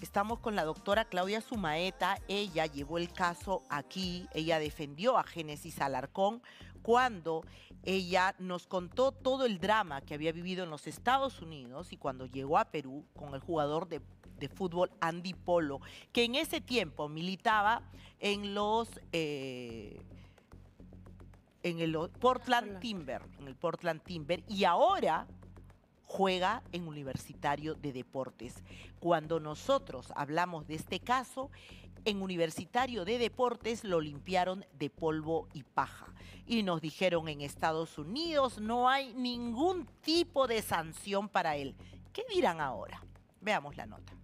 Estamos con la doctora Claudia Sumaeta. Ella llevó el caso aquí. Ella defendió a Génesis Alarcón cuando ella nos contó todo el drama que había vivido en los Estados Unidos y cuando llegó a Perú con el jugador de, fútbol Andy Polo, que en ese tiempo militaba en los... Eh, en el Portland Timber, en el Portland Timber, y ahora juega en Universitario de Deportes. Cuando nosotros hablamos de este caso, en Universitario de Deportes lo limpiaron de polvo y paja. Y nos dijeron en Estados Unidos no hay ningún tipo de sanción para él. ¿Qué dirán ahora? Veamos la nota.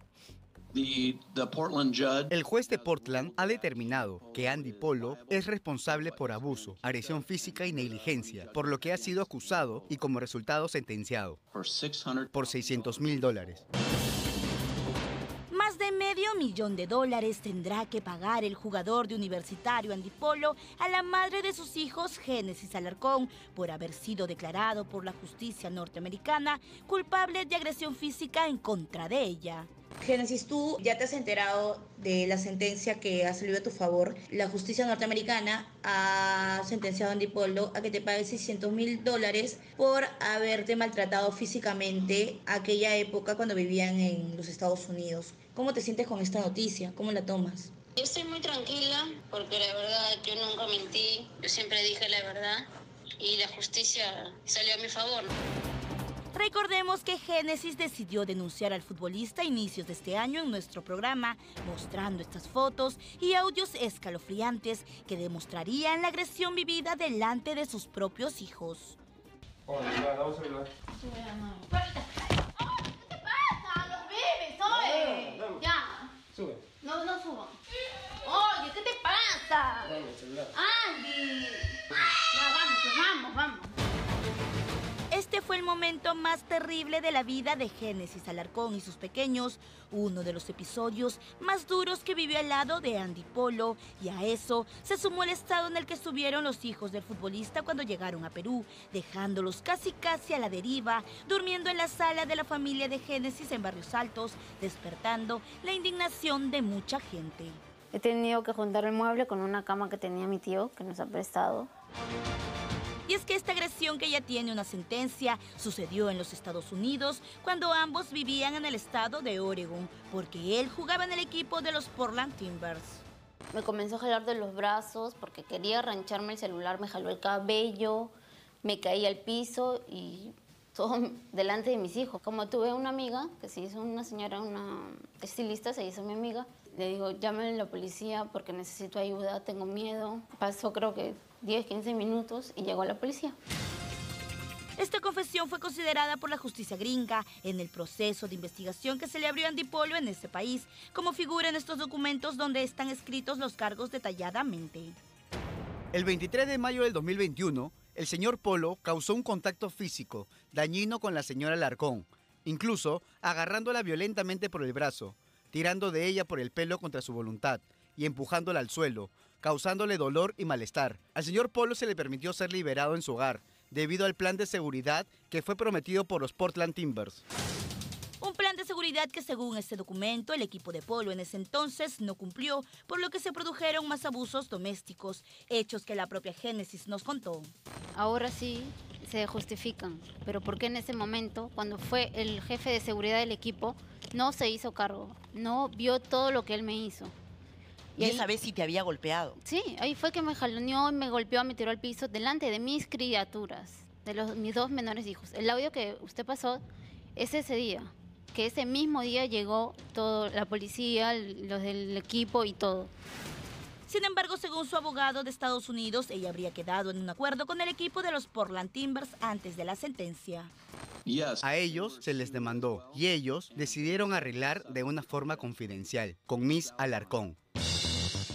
El juez de Portland ha determinado que Andy Polo es responsable por abuso, agresión física y negligencia, por lo que ha sido acusado y como resultado sentenciado por 600 mil dólares. Más de medio millón de dólares tendrá que pagar el jugador de universitario Andy Polo a la madre de sus hijos, Génesis Alarcón, por haber sido declarado por la justicia norteamericana culpable de agresión física en contra de ella. Génesis, tú ya te has enterado de la sentencia que ha salido a tu favor. La justicia norteamericana ha sentenciado a Andy Polo a que te pague 600 mil dólares por haberte maltratado físicamente aquella época cuando vivían en los Estados Unidos. ¿Cómo te sientes con esta noticia? ¿Cómo la tomas? Yo estoy muy tranquila porque la verdad yo nunca mentí, yo siempre dije la verdad y la justicia salió a mi favor. Recordemos que Génesis decidió denunciar al futbolista a inicios de este año en nuestro programa, mostrando estas fotos y audios escalofriantes que demostrarían la agresión vivida delante de sus propios hijos. Oye, ya, vamos a hablar. ¿Qué te pasa? ¡Los bebés, oye! Ya. Sube. No, no suban. Momento más terrible de la vida de Génesis Alarcón y sus pequeños, uno de los episodios más duros que vivió al lado de Andy Polo, y a eso se sumó el estado en el que estuvieron los hijos del futbolista cuando llegaron a Perú, dejándolos casi casi a la deriva, durmiendo en la sala de la familia de Génesis en Barrios Altos, despertando la indignación de mucha gente. He tenido que juntar el mueble con una cama que tenía mi tío, que nos ha prestado. Y es que esta agresión que ya tiene una sentencia sucedió en los Estados Unidos cuando ambos vivían en el estado de Oregon, porque él jugaba en el equipo de los Portland Timbers. Me comenzó a jalar de los brazos porque quería arrancharme el celular, me jaló el cabello, me caí al piso y todo delante de mis hijos. Como tuve una amiga, que se hizo una señora, una estilista, se hizo mi amiga, le digo, llamen a la policía porque necesito ayuda, tengo miedo. Pasó creo que 10, 15 minutos y llegó la policía. Esta confesión fue considerada por la justicia gringa en el proceso de investigación que se le abrió a Antipolo en ese país, como figura en estos documentos donde están escritos los cargos detalladamente. El 23 de mayo del 2021, el señor Polo causó un contacto físico dañino con la señora Larcón, incluso agarrándola violentamente por el brazo, tirando de ella por el pelo contra su voluntad y empujándola al suelo, causándole dolor y malestar. Al señor Polo se le permitió ser liberado en su hogar, debido al plan de seguridad que fue prometido por los Portland Timbers. Seguridad que según este documento el equipo de Polo en ese entonces no cumplió, por lo que se produjeron más abusos domésticos, hechos que la propia Génesis nos contó. Ahora sí se justifican, pero ¿por qué en ese momento, cuando fue el jefe de seguridad del equipo, no se hizo cargo, no vio todo lo que él me hizo? Y esa vez sí te había golpeado. Sí, ahí fue que me jaloneó, me golpeó, me tiró al piso delante de mis criaturas, de los, mis dos menores hijos. El audio que usted pasó es ese día, que ese mismo día llegó todo, la policía, los del equipo y todo. Sin embargo, según su abogado de Estados Unidos, ella habría quedado en un acuerdo con el equipo de los Portland Timbers antes de la sentencia. A ellos se les demandó y ellos decidieron arreglar de una forma confidencial con Miss Alarcón,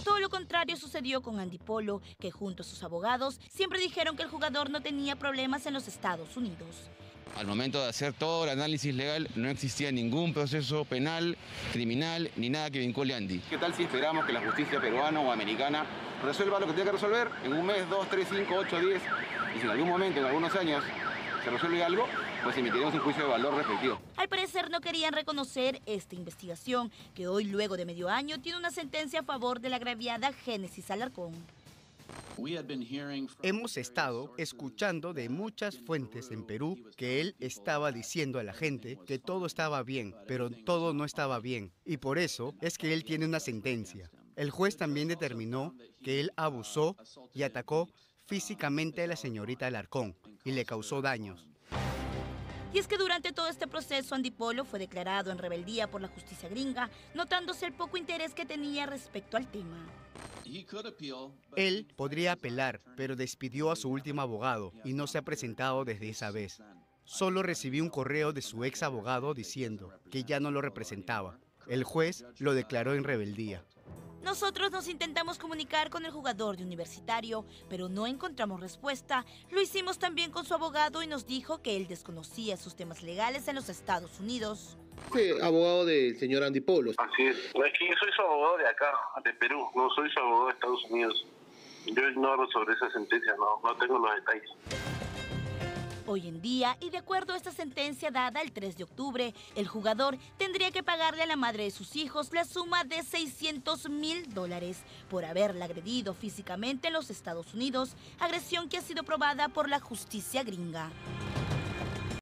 todo lo contrario sucedió con Andy Polo, que junto a sus abogados siempre dijeron que el jugador no tenía problemas en los Estados Unidos. Al momento de hacer todo el análisis legal no existía ningún proceso penal, criminal, ni nada que vincule a Andy. ¿Qué tal si esperamos que la justicia peruana o americana resuelva lo que tiene que resolver en un mes, dos, tres, cinco, ocho, diez? Y si en algún momento, en algunos años, se resuelve algo, pues emitiremos un juicio de valor respectivo. Al parecer no querían reconocer esta investigación, que hoy, luego de medio año, tiene una sentencia a favor de la agraviada Génesis Alarcón. Hemos estado escuchando de muchas fuentes en Perú que él estaba diciendo a la gente que todo estaba bien, pero todo no estaba bien. Y por eso es que él tiene una sentencia. El juez también determinó que él abusó y atacó físicamente a la señorita Alarcón y le causó daños. Y es que durante todo este proceso Andy Polo fue declarado en rebeldía por la justicia gringa, notándose el poco interés que tenía respecto al tema. Él podría apelar, pero despidió a su último abogado y no se ha presentado desde esa vez. Solo recibió un correo de su ex abogado diciendo que ya no lo representaba. El juez lo declaró en rebeldía. Nosotros nos intentamos comunicar con el jugador de universitario, pero no encontramos respuesta. Lo hicimos también con su abogado y nos dijo que él desconocía sus temas legales en los Estados Unidos. Este abogado del señor Andy Polo. Así es. Es que yo soy su abogado de acá, de Perú, no soy su abogado de Estados Unidos. Yo ignoro sobre esa sentencia, no, no tengo los detalles. Hoy en día, y de acuerdo a esta sentencia dada el 3 de octubre, el jugador tendría que pagarle a la madre de sus hijos la suma de 600 mil dólares por haberla agredido físicamente en los Estados Unidos, agresión que ha sido probada por la justicia gringa.